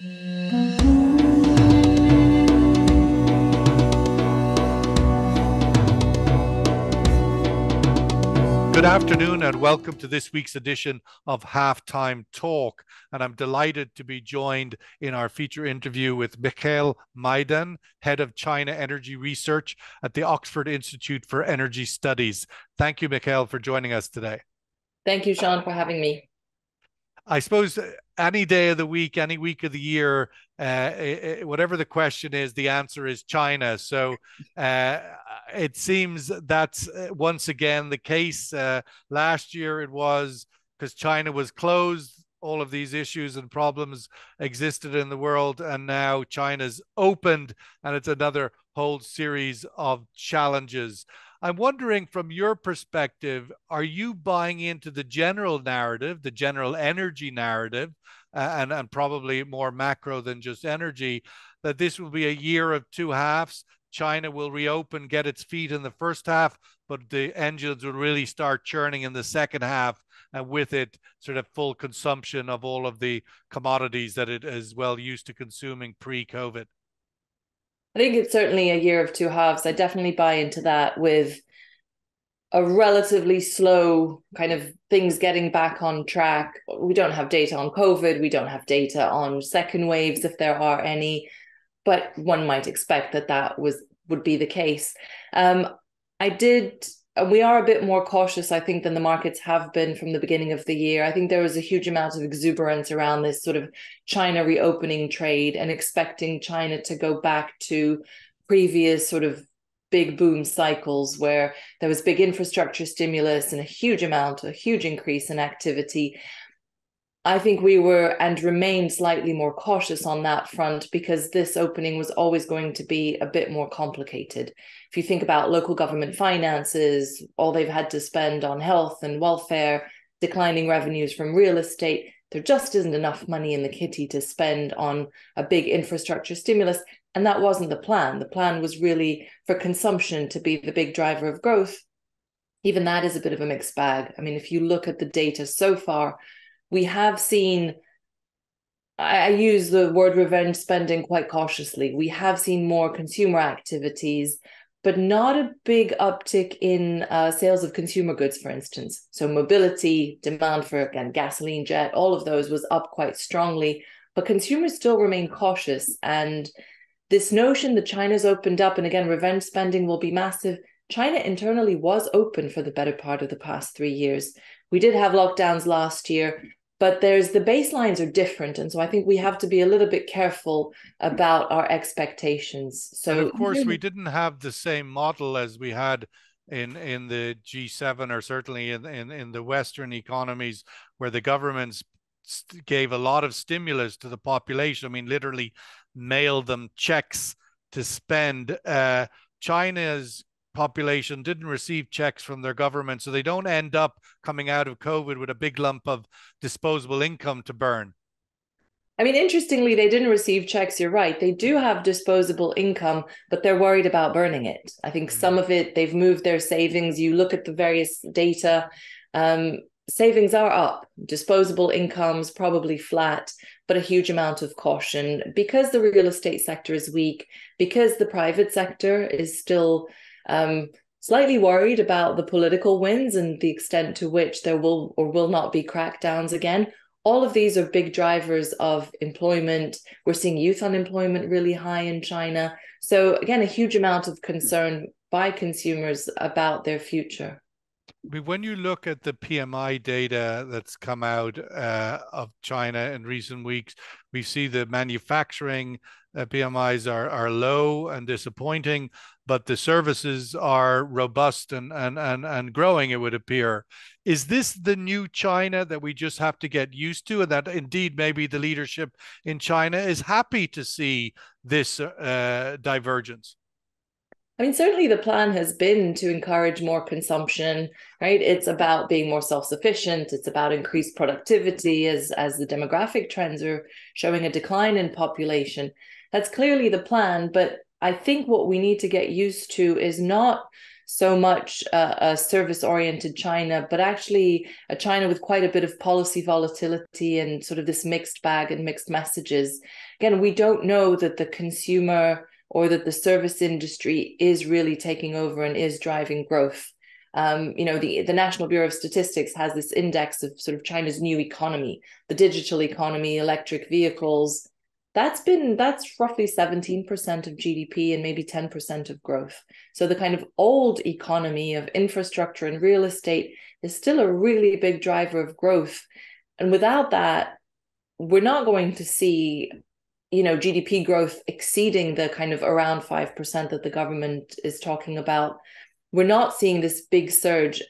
Good afternoon and welcome to this week's edition of Halftime Talk. And I'm delighted to be joined in our feature interview with Michal Meidan, Head of China Energy Research at the Oxford Institute for Energy Studies. Thank you, Michal, for joining us today. Thank you, Sean, for having me. I suppose any day of the week, any week of the year, uh, whatever the question is, the answer is China. So uh, it seems that's uh, once again the case. Uh, last year it was because China was closed. All of these issues and problems existed in the world, and now China's opened, and it's another whole series of challenges. I'm wondering from your perspective, are you buying into the general narrative, the general energy narrative, uh, and, and probably more macro than just energy, that this will be a year of two halves? China will reopen, get its feet in the first half, but the engines will really start churning in the second half, and with it, sort of full consumption of all of the commodities that it is well used to consuming pre COVID. I think it's certainly a year of two halves. I definitely buy into that with a relatively slow kind of things getting back on track. We don't have data on COVID. We don't have data on second waves, if there are any, but one might expect that that was would be the case. Um, I did and we are a bit more cautious, I think, than the markets have been from the beginning of the year. I think there was a huge amount of exuberance around this sort of China reopening trade and expecting China to go back to previous sort of big boom cycles where there was big infrastructure stimulus and a huge amount, a huge increase in activity. I think we were and remain slightly more cautious on that front because this opening was always going to be a bit more complicated. If you think about local government finances, all they've had to spend on health and welfare, declining revenues from real estate, there just isn't enough money in the kitty to spend on a big infrastructure stimulus. And that wasn't the plan. The plan was really for consumption to be the big driver of growth. Even that is a bit of a mixed bag. I mean, if you look at the data so far, we have seen I, use the word revenge spending quite cautiously. We have seen more consumer activities, but not a big uptick in uh, sales of consumer goods, for instance. So, mobility, demand for again, gasoline, jet, all of those was up quite strongly, but consumers still remain cautious. And this notion that China's opened up and again, revenge spending will be massive. China internally was open for the better part of the past three years. We did have lockdowns last year, but there's the baselines are different. And so I think we have to be a little bit careful about our expectations. So, and of course, we didn't have the same model as we had in in the G7 or certainly in, in, in the Western economies where the governments gave a lot of stimulus to the population. I mean, literally mailed them checks to spend. Uh, China's population didn't receive checks from their government, so they don't end up coming out of COVID with a big lump of disposable income to burn. I mean, interestingly, they didn't receive checks. You're right. They do have disposable income, but they're worried about burning it. I think mm-hmm. some of it, they've moved their savings. You look at the various data, um, savings are up, disposable incomes probably flat, but a huge amount of caution because the real estate sector is weak, because the private sector is still um, slightly worried about the political winds and the extent to which there will or will not be crackdowns again. All of these are big drivers of employment. We're seeing youth unemployment really high in China. So, again, a huge amount of concern by consumers about their future. When you look at the PMI data that's come out uh, of China in recent weeks, we see the manufacturing uh, PMIs are, are low and disappointing, but the services are robust and, and, and, and growing, it would appear. Is this the new China that we just have to get used to? And that indeed maybe the leadership in China is happy to see this uh, divergence? I mean, certainly the plan has been to encourage more consumption, right? It's about being more self-sufficient. It's about increased productivity as as the demographic trends are showing a decline in population. That's clearly the plan, but I think what we need to get used to is not so much a service oriented China, but actually a China with quite a bit of policy volatility and sort of this mixed bag and mixed messages. Again, we don't know that the consumer or that the service industry is really taking over and is driving growth. Um, you know, the, the National Bureau of Statistics has this index of sort of China's new economy, the digital economy, electric vehicles, that's been that's roughly 17% of gdp and maybe 10% of growth. So the kind of old economy of infrastructure and real estate is still a really big driver of growth. And without that we're not going to see you know gdp growth exceeding the kind of around 5% that the government is talking about. We're not seeing this big surge.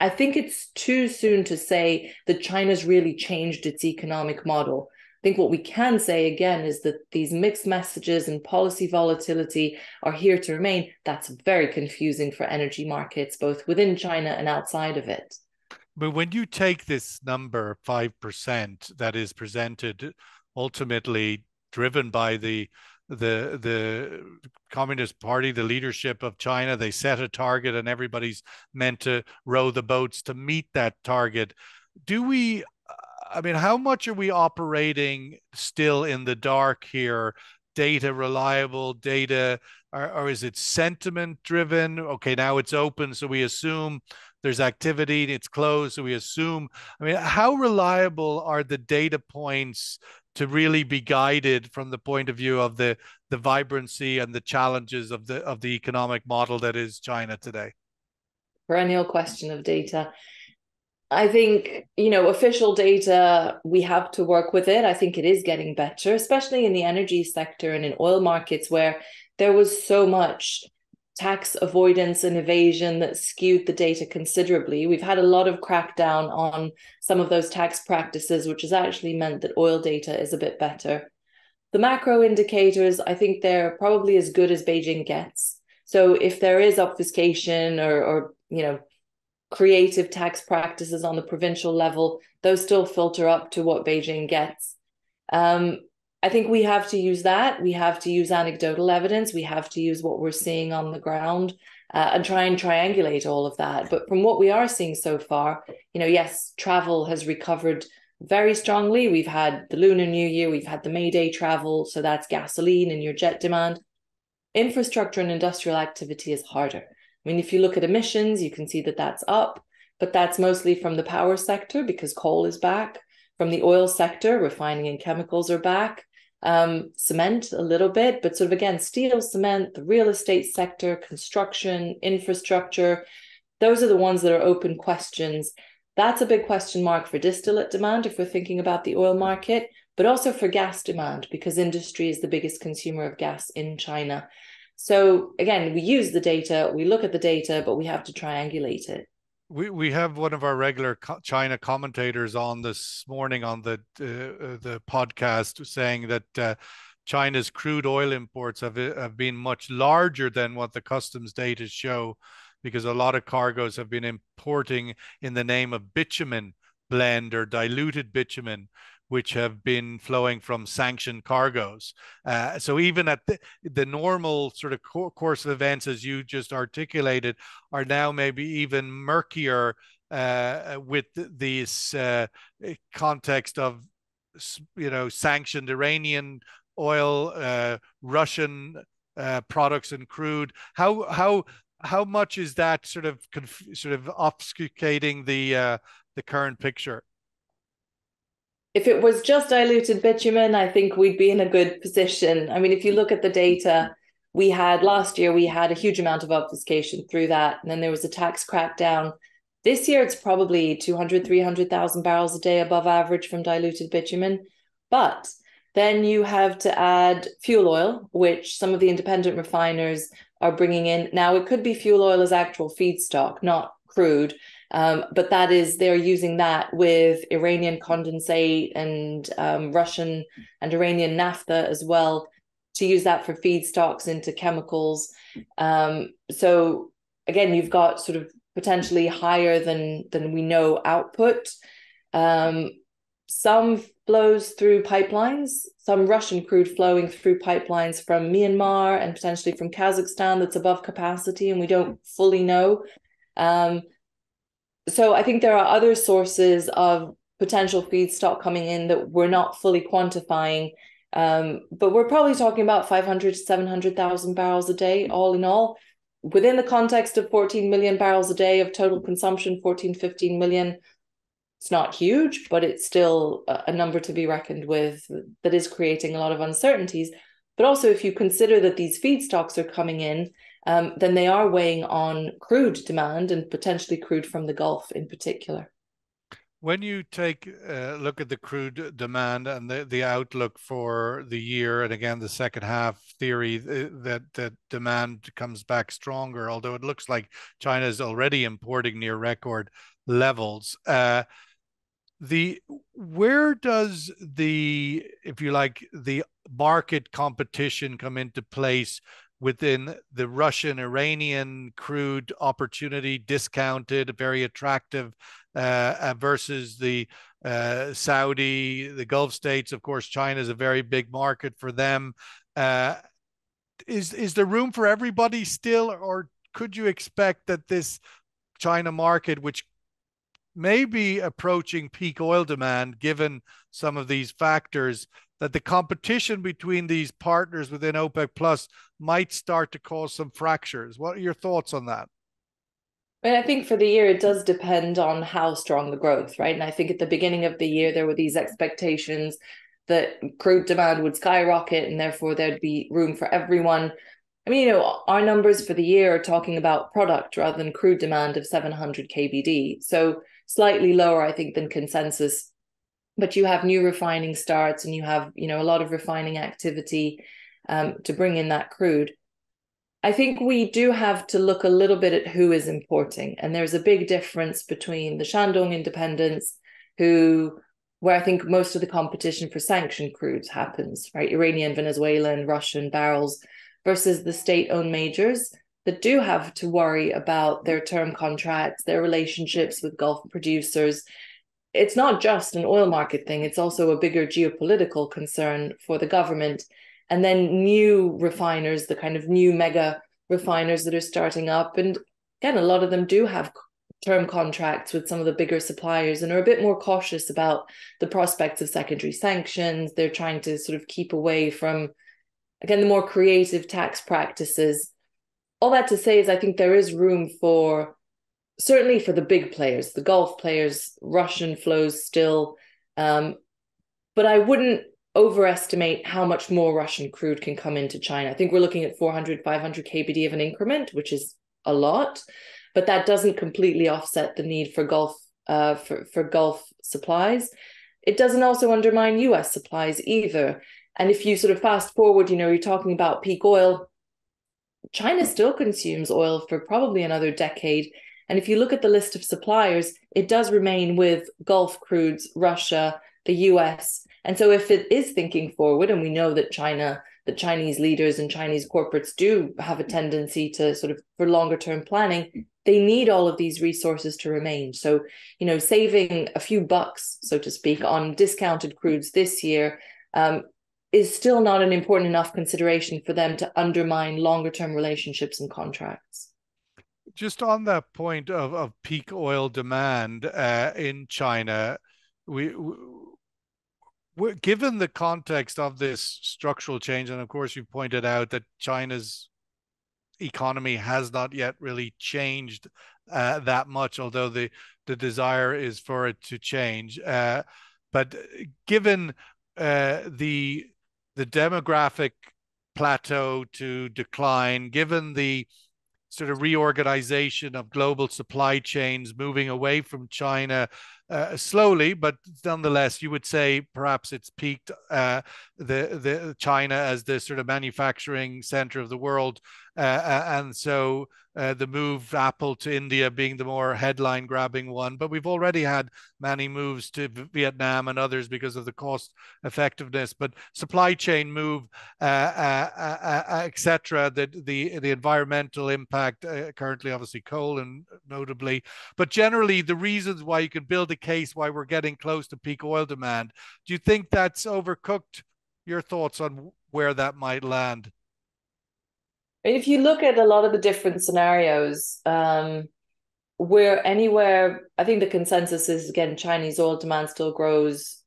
I think it's too soon to say that china's really changed its economic model think what we can say again is that these mixed messages and policy volatility are here to remain. That's very confusing for energy markets, both within China and outside of it. But when you take this number, 5%, that is presented ultimately driven by the the the communist party the leadership of china they set a target and everybody's meant to row the boats to meet that target do we I mean, how much are we operating still in the dark here? Data reliable, data, or, or is it sentiment driven? Okay, now it's open, so we assume there's activity, it's closed, so we assume. I mean, how reliable are the data points to really be guided from the point of view of the the vibrancy and the challenges of the of the economic model that is China today? Perennial question of data. I think, you know, official data, we have to work with it. I think it is getting better, especially in the energy sector and in oil markets where there was so much tax avoidance and evasion that skewed the data considerably. We've had a lot of crackdown on some of those tax practices, which has actually meant that oil data is a bit better. The macro indicators, I think they're probably as good as Beijing gets. So if there is obfuscation or, or you know, creative tax practices on the provincial level, those still filter up to what Beijing gets. Um, I think we have to use that. We have to use anecdotal evidence. We have to use what we're seeing on the ground uh, and try and triangulate all of that. But from what we are seeing so far, you know, yes, travel has recovered very strongly. We've had the Lunar New Year, we've had the May Day travel. So that's gasoline and your jet demand. Infrastructure and industrial activity is harder. I mean, if you look at emissions, you can see that that's up, but that's mostly from the power sector because coal is back. From the oil sector, refining and chemicals are back. Um, cement a little bit, but sort of again, steel, cement, the real estate sector, construction, infrastructure, those are the ones that are open questions. That's a big question mark for distillate demand if we're thinking about the oil market, but also for gas demand because industry is the biggest consumer of gas in China. So again, we use the data, we look at the data, but we have to triangulate it. We, we have one of our regular China commentators on this morning on the uh, the podcast saying that uh, China's crude oil imports have have been much larger than what the customs data show, because a lot of cargoes have been importing in the name of bitumen blend or diluted bitumen, which have been flowing from sanctioned cargoes. Uh, so even at the, the normal sort of co- course of events, as you just articulated, are now maybe even murkier uh, with this uh, context of you know sanctioned Iranian oil, uh, Russian uh, products and crude. How how how much is that sort of conf- sort of obfuscating the uh, the current picture? If it was just diluted bitumen, I think we'd be in a good position. I mean, if you look at the data, we had last year, we had a huge amount of obfuscation through that. And then there was a tax crackdown. This year, it's probably 200, 300,000 barrels a day above average from diluted bitumen. But then you have to add fuel oil, which some of the independent refiners are bringing in. Now, it could be fuel oil as actual feedstock, not crude. Um, but that is they're using that with Iranian condensate and um, Russian and Iranian naphtha as well to use that for feedstocks into chemicals. Um, so again, you've got sort of potentially higher than than we know output. Um, some flows through pipelines, some Russian crude flowing through pipelines from Myanmar and potentially from Kazakhstan that's above capacity, and we don't fully know. Um, so I think there are other sources of potential feedstock coming in that we're not fully quantifying. Um, but we're probably talking about 500 to 700,000 barrels a day, all in all. Within the context of 14 million barrels a day of total consumption, 14, 15 million, it's not huge, but it's still a number to be reckoned with that is creating a lot of uncertainties. But also, if you consider that these feedstocks are coming in, um, then they are weighing on crude demand and potentially crude from the Gulf in particular. When you take a look at the crude demand and the, the outlook for the year, and again, the second half theory uh, that, that demand comes back stronger, although it looks like China is already importing near record levels. Uh, the where does the if you like the market competition come into place within the Russian Iranian crude opportunity discounted very attractive uh, uh, versus the uh, Saudi the Gulf states. Of course China is a very big market for them. Uh, is is there room for everybody still or could you expect that this China market which may be approaching peak oil demand given some of these factors that the competition between these partners within OPEC plus might start to cause some fractures. What are your thoughts on that? I, I think for the year, it does depend on how strong the growth, right? And I think at the beginning of the year, there were these expectations that crude demand would skyrocket and therefore there'd be room for everyone. I mean, you know, our numbers for the year are talking about product rather than crude demand of 700 KBD. So slightly lower, I think, than consensus. But you have new refining starts and you have, you know, a lot of refining activity um, to bring in that crude. I think we do have to look a little bit at who is importing. And there's a big difference between the Shandong independents, who where I think most of the competition for sanctioned crudes happens, right? Iranian, Venezuelan, Russian barrels versus the state-owned majors that do have to worry about their term contracts, their relationships with Gulf producers. It's not just an oil market thing, it's also a bigger geopolitical concern for the government. And then new refiners, the kind of new mega refiners that are starting up. And again, a lot of them do have term contracts with some of the bigger suppliers and are a bit more cautious about the prospects of secondary sanctions. They're trying to sort of keep away from, again, the more creative tax practices all that to say is I think there is room for certainly for the big players, the Gulf players, Russian flows still. Um, but I wouldn't overestimate how much more Russian crude can come into China. I think we're looking at 400, 500 KBD of an increment, which is a lot, but that doesn't completely offset the need for Gulf uh, for, for Gulf supplies. It doesn't also undermine US supplies either. And if you sort of fast forward, you know, you're talking about peak oil China still consumes oil for probably another decade. And if you look at the list of suppliers, it does remain with Gulf crudes, Russia, the US. And so if it is thinking forward, and we know that China, the Chinese leaders and Chinese corporates do have a tendency to sort of for longer term planning, they need all of these resources to remain. So, you know, saving a few bucks, so to speak, on discounted crudes this year um, is still not an important enough consideration for them to undermine longer term relationships and contracts. Just on that point of, of peak oil demand uh, in China, we, we given the context of this structural change, and of course you pointed out that China's economy has not yet really changed uh, that much, although the the desire is for it to change. Uh, but given uh, the the demographic plateau to decline, given the sort of reorganization of global supply chains moving away from China uh, slowly, but nonetheless, you would say perhaps it's peaked. Uh, the the China as the sort of manufacturing center of the world, uh, uh and so uh, the move Apple to India being the more headline grabbing one. But we've already had many moves to Vietnam and others because of the cost effectiveness. But supply chain move, etc. The, the the environmental impact currently, obviously coal and notably, but generally the reasons why you can build the case why we're getting close to peak oil demand. Do you think that's overcooked? Your thoughts on where that might land? If you look at a lot of the different scenarios, um, where anywhere, I think the consensus is again, Chinese oil demand still grows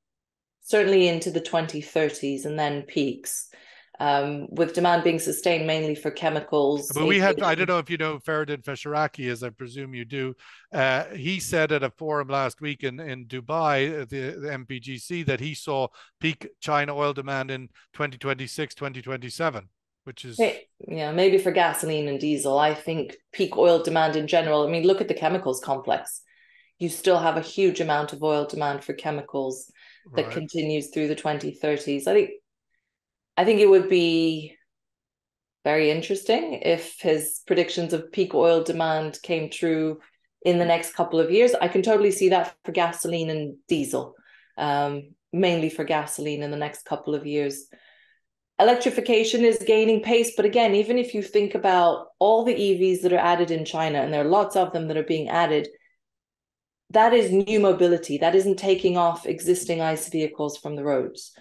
certainly into the 2030s and then peaks um, with demand being sustained mainly for chemicals. But we had, I don't know if you know Feridun Fesharaki, as I presume you do. Uh, he said at a forum last week in, in Dubai, uh, the, the MPGC, that he saw peak China oil demand in 2026, 2027 which is yeah maybe for gasoline and diesel i think peak oil demand in general i mean look at the chemicals complex you still have a huge amount of oil demand for chemicals that right. continues through the 2030s i think I think it would be very interesting if his predictions of peak oil demand came true in the next couple of years. I can totally see that for gasoline and diesel, um, mainly for gasoline in the next couple of years. Electrification is gaining pace, but again, even if you think about all the EVs that are added in China, and there are lots of them that are being added, that is new mobility. That isn't taking off existing ICE vehicles from the roads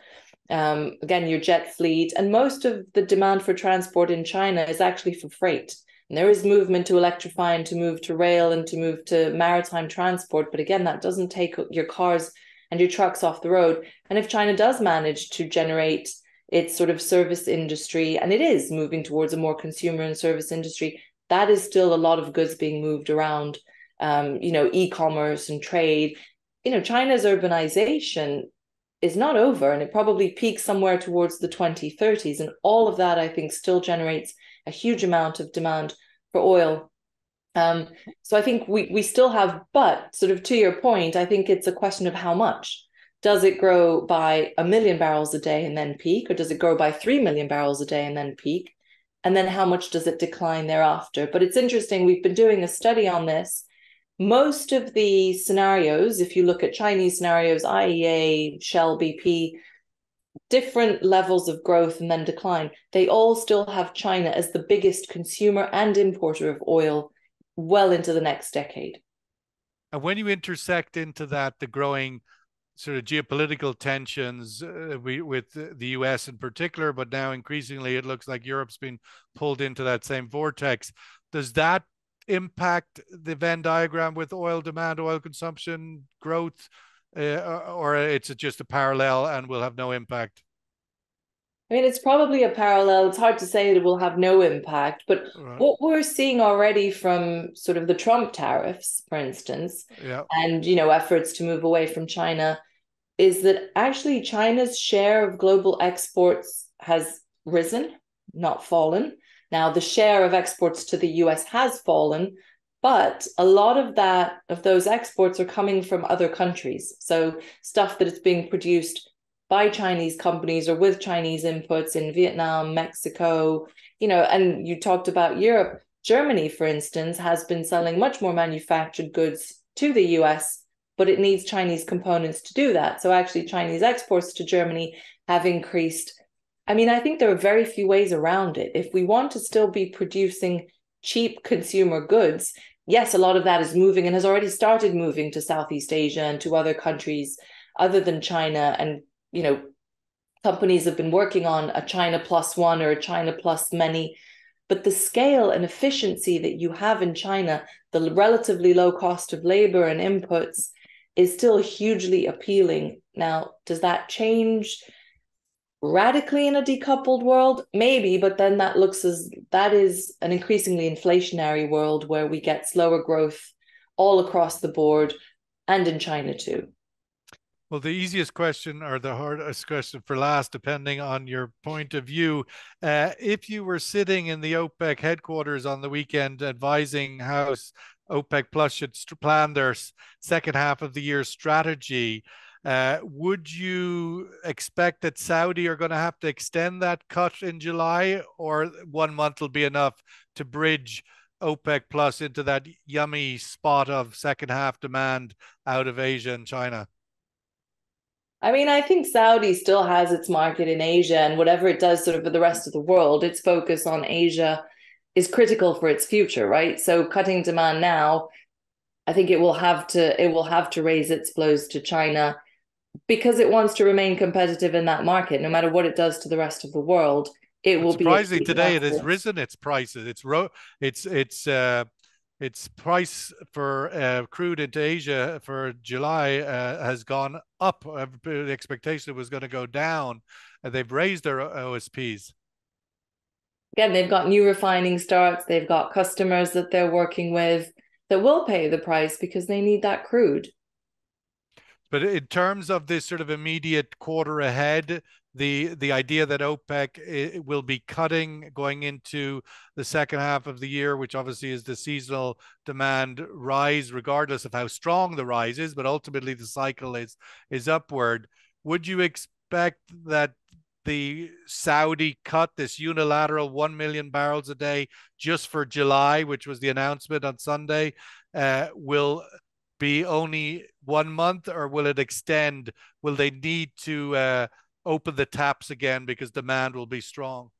um, again, your jet fleet, and most of the demand for transport in China is actually for freight. And there is movement to electrify and to move to rail and to move to maritime transport. But again, that doesn't take your cars and your trucks off the road. And if China does manage to generate its sort of service industry, and it is moving towards a more consumer and service industry, that is still a lot of goods being moved around. Um, you know, e-commerce and trade. You know, China's urbanization is not over and it probably peaks somewhere towards the 2030s. And all of that, I think, still generates a huge amount of demand for oil. Um, so I think we, we still have, but sort of to your point, I think it's a question of how much. Does it grow by a million barrels a day and then peak, or does it grow by 3 million barrels a day and then peak? And then how much does it decline thereafter? But it's interesting, we've been doing a study on this most of the scenarios, if you look at Chinese scenarios, IEA, Shell, BP, different levels of growth and then decline, they all still have China as the biggest consumer and importer of oil well into the next decade. And when you intersect into that, the growing sort of geopolitical tensions uh, we, with the US in particular, but now increasingly it looks like Europe's been pulled into that same vortex. Does that impact the Venn diagram with oil demand, oil consumption, growth, uh, or it's just a parallel and will have no impact? I mean, it's probably a parallel. It's hard to say that it will have no impact, but right. what we're seeing already from sort of the Trump tariffs, for instance, yeah. and you know efforts to move away from China, is that actually China's share of global exports has risen, not fallen. Now, the share of exports to the US has fallen, but a lot of that of those exports are coming from other countries. So stuff that is being produced by Chinese companies or with Chinese inputs in Vietnam, Mexico, you know, and you talked about Europe. Germany, for instance, has been selling much more manufactured goods to the US, but it needs Chinese components to do that. So actually, Chinese exports to Germany have increased I mean, I think there are very few ways around it. If we want to still be producing cheap consumer goods, yes, a lot of that is moving and has already started moving to Southeast Asia and to other countries other than China. And, you know, companies have been working on a China plus one or a China plus many. But the scale and efficiency that you have in China, the relatively low cost of labor and inputs, is still hugely appealing. Now, does that change? Radically in a decoupled world maybe but then that looks as that is an increasingly inflationary world where we get slower growth all across the board and in china too. Well the easiest question or the hardest question for last depending on your point of view uh, if you were sitting in the opec headquarters on the weekend advising how opec plus should plan their second half of the year strategy uh, would you expect that Saudi are going to have to extend that cut in July, or one month will be enough to bridge OPEC plus into that yummy spot of second half demand out of Asia and China? I mean, I think Saudi still has its market in Asia, and whatever it does sort of for the rest of the world, its focus on Asia is critical for its future, right? So cutting demand now I think it will have to it will have to raise its flows to China because it wants to remain competitive in that market, no matter what it does to the rest of the world. It will surprisingly be today it has risen its prices. It's ro- it's it's uh, its price for uh, crude into Asia for July uh, has gone up. The expectation was going to go down. and they've raised their OSPs. Again, they've got new refining starts. They've got customers that they're working with that will pay the price because they need that crude. But in terms of this sort of immediate quarter ahead, the the idea that OPEC will be cutting going into the second half of the year, which obviously is the seasonal demand rise, regardless of how strong the rise is, but ultimately the cycle is is upward. Would you expect that the Saudi cut this unilateral 1 million barrels a day just for July, which was the announcement on Sunday, uh, will be only one month or will it extend? Will they need to uh, open the taps again because demand will be strong?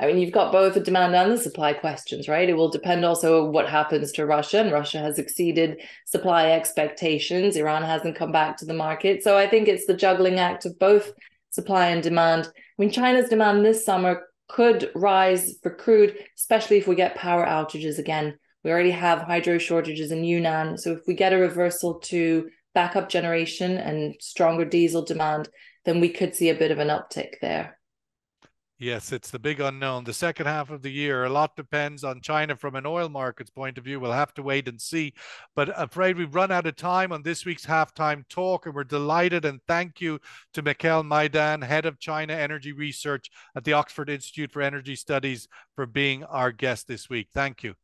I mean, you've got both the demand and the supply questions, right? It will depend also what happens to Russia, and Russia has exceeded supply expectations. Iran hasn't come back to the market. So I think it's the juggling act of both supply and demand. I mean, China's demand this summer could rise for crude, especially if we get power outages again. We already have hydro shortages in Yunnan. So if we get a reversal to backup generation and stronger diesel demand, then we could see a bit of an uptick there. Yes, it's the big unknown. The second half of the year, a lot depends on China from an oil markets point of view. We'll have to wait and see. But afraid we've run out of time on this week's halftime talk, and we're delighted and thank you to Michal Meidan, head of China Energy Research at the Oxford Institute for Energy Studies, for being our guest this week. Thank you.